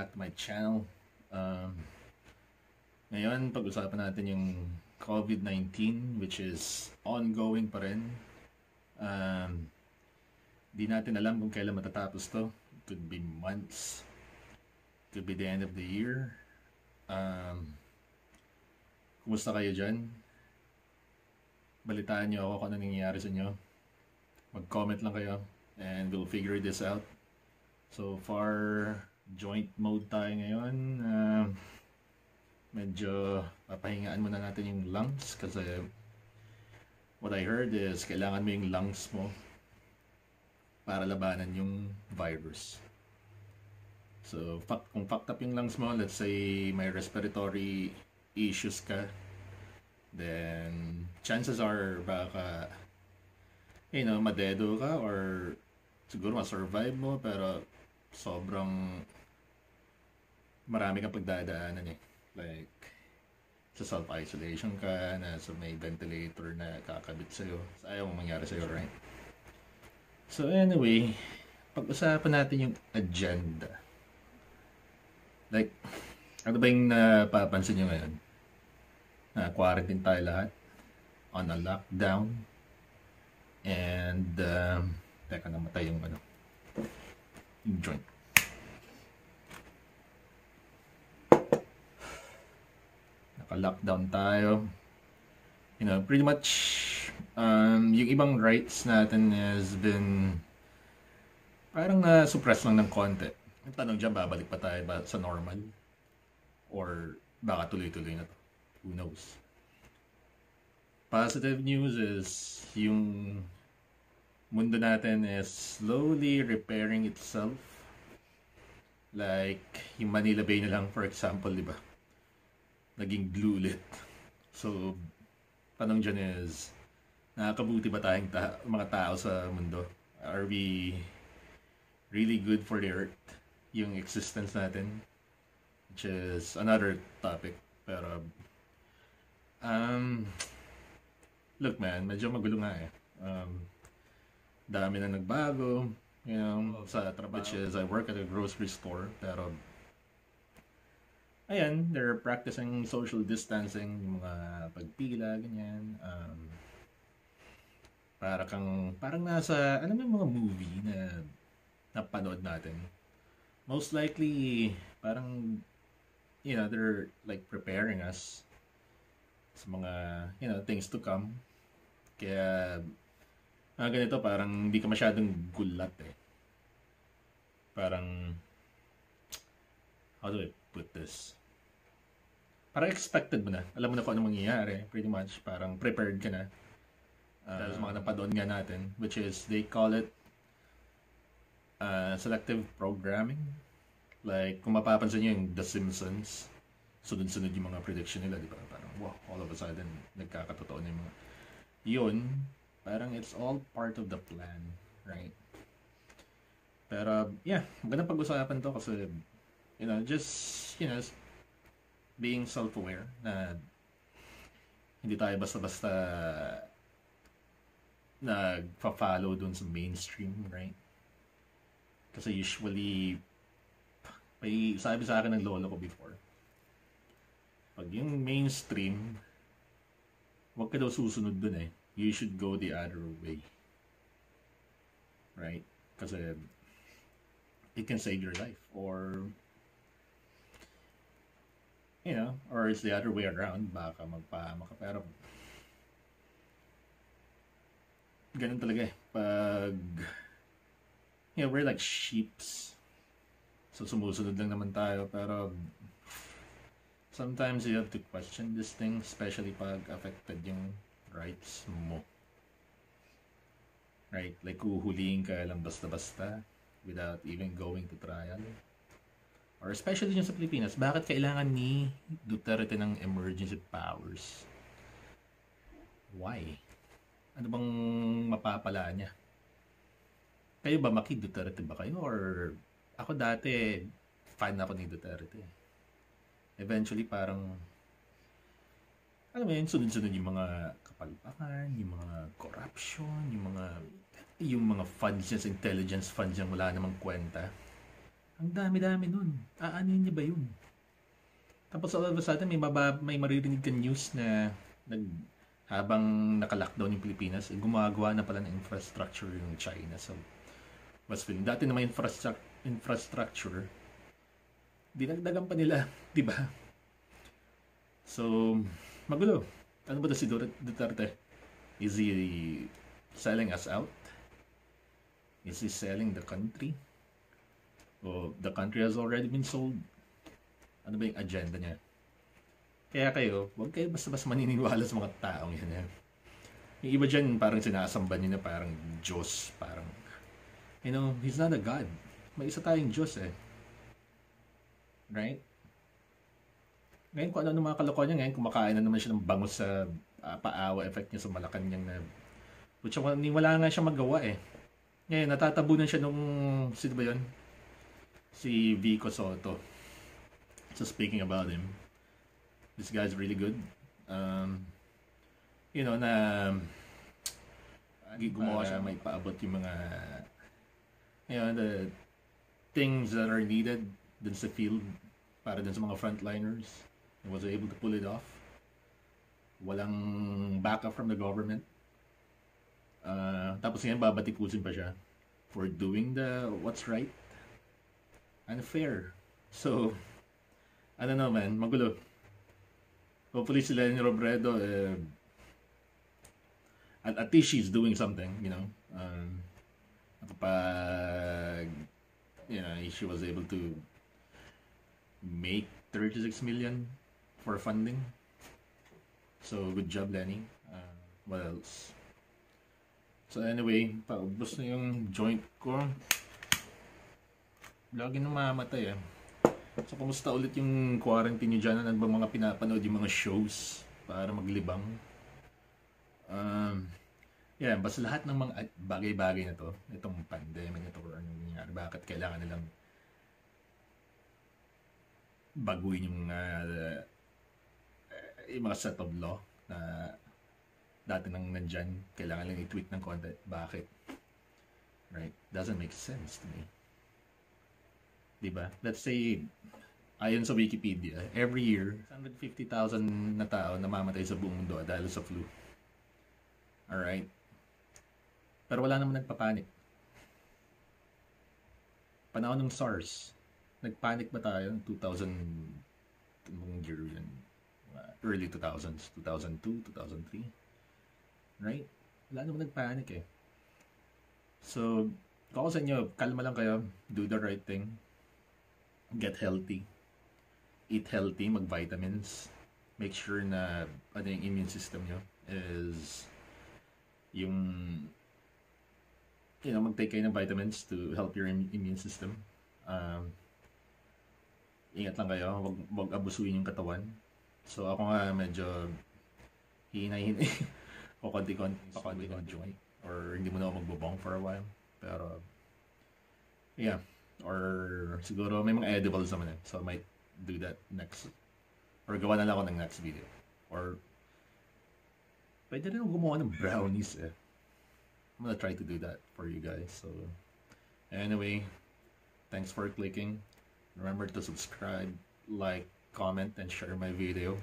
back to my channel. Um, ngayon, pag-usapan natin yung COVID-19 which is ongoing pa rin. Um, di natin alam kung kailan matatapos to. It could be months. It could be the end of the year. Um, kumusta kayo dyan? Balitaan nyo ako kung ano nangyayari sa inyo. Mag-comment lang kayo and we'll figure this out. So far, joint mode tayo ngayon. Uh, medyo papahingaan muna natin yung lungs kasi what I heard is kailangan mo yung lungs mo para labanan yung virus. So, fuck, kung fucked up yung lungs mo, let's say may respiratory issues ka, then chances are baka, you know, madedo ka or siguro ma-survive mo pero sobrang marami kang pagdadaanan eh. Like, sa self-isolation ka, na sa may ventilator na kakabit sa'yo. So, ayaw mong mangyari sa'yo, right? So anyway, pag-usapan natin yung agenda. Like, ano ba yung napapansin nyo ngayon? Na quarantine tayo lahat. On a lockdown. And, um, teka, namatay yung ano, yung joint. Naka-lockdown tayo. You know, pretty much um, yung ibang rights natin has been parang na-suppress lang ng konti. Ang tanong dyan, babalik pa tayo ba sa normal? Or baka tuloy-tuloy na to? Who knows? Positive news is yung mundo natin is slowly repairing itself. Like, yung Manila Bay na lang, for example, di ba? Naging blue lit. So, tanong dyan is, nakakabuti ba tayong ta- mga tao sa mundo? Are we really good for the earth? Yung existence natin? Which is another topic. Pero, um, look man, medyo magulo nga eh. Um, dami na nagbago, you know, sa trabaho. Which is, I work at a grocery store, pero ayan, they're practicing social distancing, yung mga pagpila, ganyan. Um, para kang, parang nasa, ano yung mga movie na napanood natin. Most likely, parang, you know, they're like preparing us sa mga, you know, things to come. Kaya, mga ganito, parang hindi ka masyadong gulat eh. Parang, how do I put this? Parang expected mo na. Alam mo na kung ano mangyayari. Pretty much, parang prepared ka na. Uh, dahil sa mga napadoon nga natin, which is, they call it uh, selective programming. Like, kung mapapansin nyo yung The Simpsons, sunod-sunod yung mga prediction nila, di ba? Parang, wow, all of a sudden, nagkakatotoo na yung mga... Yun, parang it's all part of the plan, right? Pero, yeah, magandang pag-usapan to kasi, you know, just, you know, being self-aware na hindi tayo basta-basta nagpa-follow dun sa mainstream, right? Kasi usually, may sabi sa akin ng lolo ko before, pag yung mainstream, wag ka daw susunod dun eh. You should go the other way. Right? Kasi it can save your life or you know, or it's the other way around, baka magpahama ka. Pero, ganun talaga eh. Pag, you know, we're like sheeps. So, sumusunod lang naman tayo. Pero, sometimes you have to question this thing, especially pag affected yung rights mo. Right? Like, uhulihin ka lang basta-basta without even going to trial or especially dyan sa Pilipinas, bakit kailangan ni Duterte ng emergency powers? Why? Ano bang mapapala niya? Kayo ba maki Duterte ba kayo? Or ako dati, fan ako ni Duterte. Eventually parang ano mo yun, sunod-sunod yung mga kapalpakan, yung mga corruption, yung mga yung mga funds niya, intelligence funds niya, wala namang kwenta ang dami-dami nun. Aanin niya ba yun? Tapos all of a sudden, may, baba, may maririnig ka news na nag, habang naka-lockdown yung Pilipinas, eh, gumagawa na pala ng infrastructure yung China. So, mas feeling. Dati naman infrastructure, infrastructure dinagdagan pa nila, di ba? So, magulo. Ano ba to si Duterte? Is he selling us out? Is he selling the country? O the country has already been sold? Ano ba yung agenda niya? Kaya kayo, huwag kayo basta-basta maniniwala sa mga taong yan. Eh. Yung iba dyan, parang sinasamba niya na parang Diyos. Parang, you know, He's not a God. May isa tayong Diyos eh. Right? Ngayon kung ano mga kalokohan niya, ngayon kumakain na naman siya ng bangus sa uh, paawa effect niya sa Malacanang na Pucha, wala nga siya magawa eh. Ngayon, natatabunan siya nung, sino ba yun? Si Vico Soto. So speaking about him, this guy's really good. Um, you know, na gumawa siya may paabot yung mga you know, the things that are needed dun sa field para dun sa mga frontliners. He was able to pull it off. Walang backup from the government. Uh, tapos ngayon babatikusin pa siya for doing the what's right and fair. So, I don't know man, magulo. Hopefully sila ni Robredo eh, at, at least she's doing something, you know. Um, kapag you know, she was able to make 36 million for funding. So, good job, Lenny. Uh, what else? So, anyway, paubos na yung joint ko. Lagi nang mamatay eh. So, kumusta ulit yung quarantine nyo dyan? Ano ba mga pinapanood yung mga shows para maglibang? Um, yeah, basta lahat ng mga bagay-bagay na to, itong pandemic na to, or ano nangyari, bakit kailangan nilang baguhin yung uh, yung mga set of law na dati nang nandyan, kailangan lang i-tweak ng konti. Bakit? Right? Doesn't make sense to me. Diba? Let's say, ayon sa Wikipedia, every year, 150,000 na tao namamatay sa buong mundo dahil sa flu. Alright? Pero wala naman nagpapanik. Panahon ng SARS, nagpanic ba tayo? 2000, anong year yun? Early 2000s, 2002, 2003. Right? Wala naman nagpanic eh. So, ako sa inyo, kalma lang kayo. Do the right thing. Get healthy. Eat healthy, mag-vitamins. Make sure na ano yung immune system nyo is yung you know, mag-take kayo ng vitamins to help your immune system. Um, ingat lang kayo, wag, wag abusuin yung katawan. So ako nga medyo hinay-hinay o konti-konti pa konti-konti or hindi mo na ako magbubong for a while. Pero yeah, or siguro may mga edibles naman eh. So I might do that next or gawa na lang ako ng next video. Or pwede rin gumawa ng brownies eh. I'm gonna try to do that for you guys. So anyway, thanks for clicking. Remember to subscribe, like, comment, and share my video.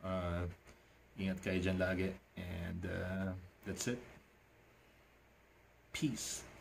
Uh, ingat kayo dyan lagi. And uh, that's it. Peace.